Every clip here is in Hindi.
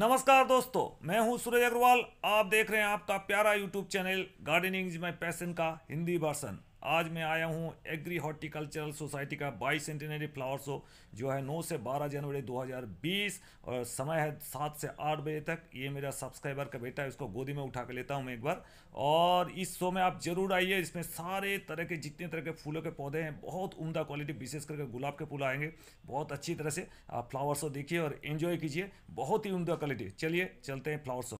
नमस्कार दोस्तों, मैं हूँ सूरज अग्रवाल। आप देख रहे हैं आपका प्यारा YouTube channel gardening is my passion का हिंदी वर्सन आज मैं आया हूँ एग्री हॉर्टिकल्चरल सोसाइटी का बाईस सेंटिनरी फ्लावर शो, जो है 9 से 12 जनवरी 2020 और समय है सात से आठ बजे तक। ये मेरा सब्सक्राइबर का बेटा है, उसको गोदी में उठा के लेता हूँ मैं एक बार। और इस शो में आप ज़रूर आइए, इसमें सारे तरह के, जितने तरह के फूलों के पौधे हैं, बहुत उमदा क्वालिटी, विशेष करके गुलाब के फूल आएँगे, बहुत अच्छी तरह से आप फ्लावर शो देखिए और एंजॉय कीजिए, बहुत ही उमदा क्वालिटी। चलिए, चलते हैं फ्लावर शो।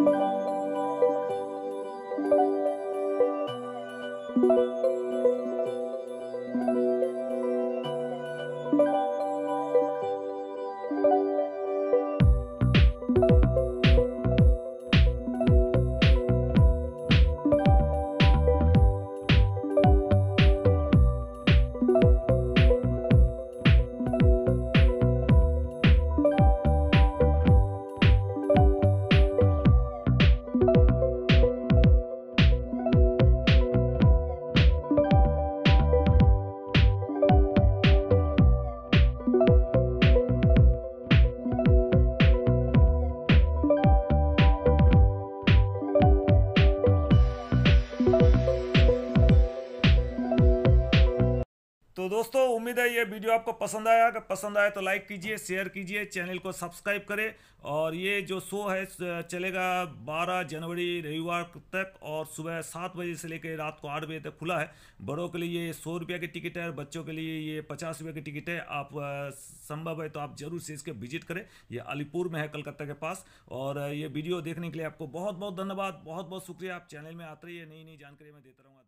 तो दोस्तों, उम्मीद है ये वीडियो आपको पसंद आया। अगर पसंद आया तो लाइक कीजिए, शेयर कीजिए, चैनल को सब्सक्राइब करें। और ये जो शो है चलेगा 12 जनवरी रविवार तक और सुबह सात बजे से लेकर रात को आठ बजे तक खुला है। बड़ों के लिए ये सौ रुपये की टिकट है और बच्चों के लिए ये पचास रुपये की टिकट है। आप संभव है तो आप ज़रूर से इसके विज़िट करें। ये अलीपुर में है, कलकत्ता के पास। और ये वीडियो देखने के लिए आपको बहुत बहुत धन्यवाद बहुत बहुत शुक्रिया। आप चैनल में आते रहिए नई नई जानकारी मैं देता रहूँगा।